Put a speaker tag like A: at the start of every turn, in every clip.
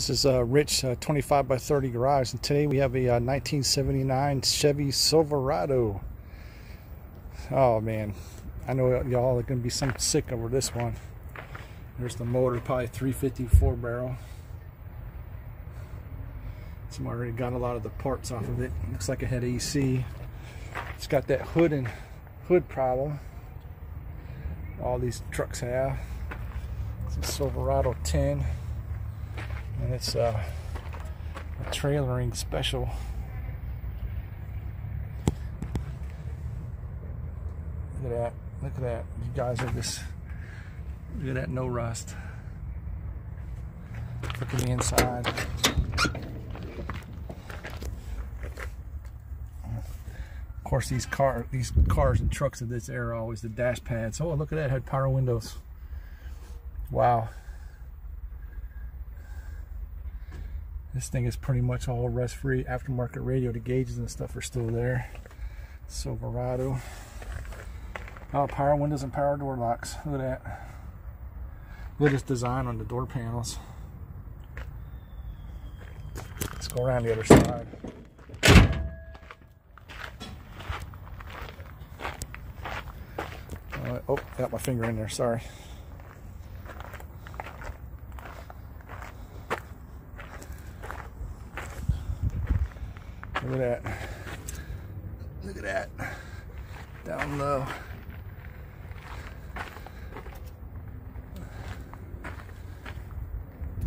A: This is a rich uh, 25 by 30 garage, and today we have a uh, 1979 Chevy Silverado. Oh man, I know y'all are gonna be some sick over this one. There's the motor, probably 354 barrel. Some already got a lot of the parts off of it. Looks like it had AC. It's got that hood and hood problem. All these trucks have. It's a Silverado 10 and it's uh, a trailering special. Look at that. Look at that. You guys are just, look at that no rust. Look at the inside. Of course, these car, these cars and trucks of this era always the dash pads. Oh, look at that! Had power windows. Wow. This thing is pretty much all rust free. Aftermarket radio, the gauges and stuff are still there. Silverado. Oh, power windows and power door locks. Look at that. Look at this design on the door panels. Let's go around the other side. Uh, oh, got my finger in there, sorry. Look at that. Look at that. Down low.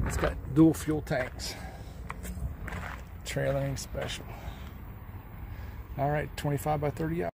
A: It's got dual fuel tanks. Trailing special. All right, 25 by 30 out.